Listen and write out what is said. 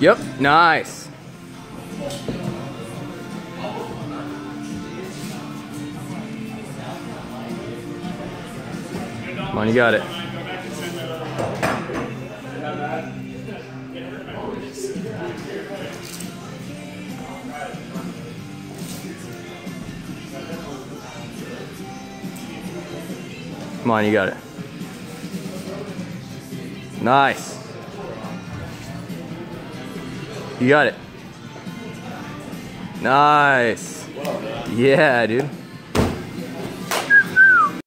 Yep, nice. Come on, you got it. Come on, you got it. Nice. You got it. Nice. Yeah, dude.